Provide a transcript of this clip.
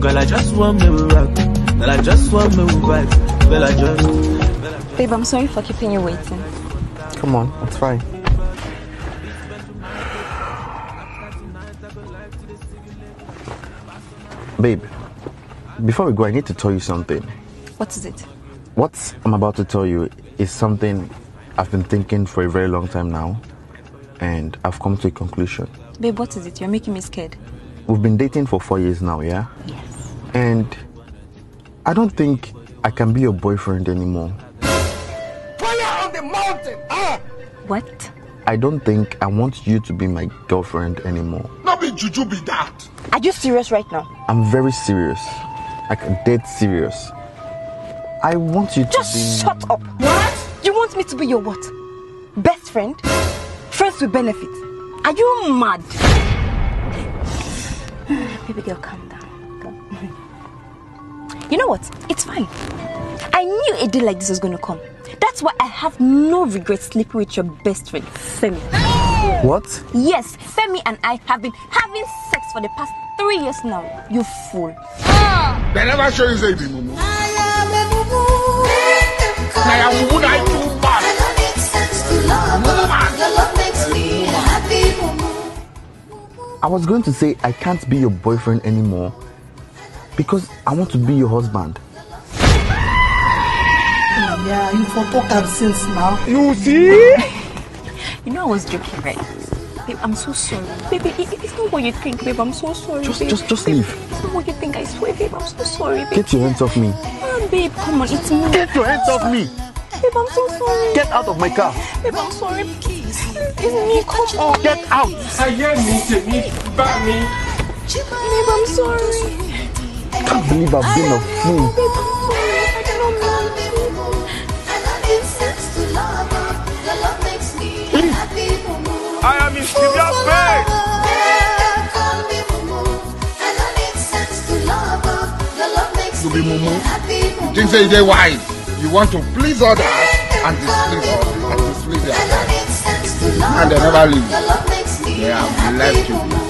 Girl, I just want me rock. Girl, I just want me vibe. Girl, I just. Babe, I'm sorry for keeping you waiting. Come on, it's fine. Babe, before we go, I need to tell you something. What is it? What I'm about to tell you is something I've been thinking for a very long time now, and I've come to a conclusion. Babe, what is it? You're making me scared. We've been dating for four years now, yeah? Yes. And I don't think I can be your boyfriend anymore. Fire on the mountain! Ah! What? I don't think I want you to be my girlfriend anymore. Not be juju be that. Are you serious right now? I'm very serious. Like dead serious. I want you to Just be shut up. What? You want me to be your what? Best friend? Friends with benefit? Are you mad? Baby girl, calm down. You know what? It's fine. I knew a day like this was going to come. That's why I have no regrets sleeping with your best friend, Femi. What? Yes, Femi and I have been having sex for the past three years now. You fool. They never show you say the mumu. Now your mumu na too bad. I was going to say I can't be your boyfriend anymore because I want to be your husband. Yeah, you for talk am since now. You see? You know I was joking, right? Babe, I'm so sorry. Baby, it, it's not what you think, babe. I'm so sorry. Just, babe. just, just Babe, leave. It's not what you think. I swear, babe. I'm so sorry, babe. Get your hands off me. Ah, babe, come on. It's me. Get your hands off me. Babe, I'm so sorry. Get out of my car. Babe, I'm sorry. It's me. Come on. Get out. I Ayé mi tèmi bá mi. Babe, I'm sorry. I believe I've been a fool. I'm sorry. I didn't mean to. I am in severe pain. You be mumu. You think say you dey wise. You want to please others and displease others and displease their friends. And they never leave. They have left you.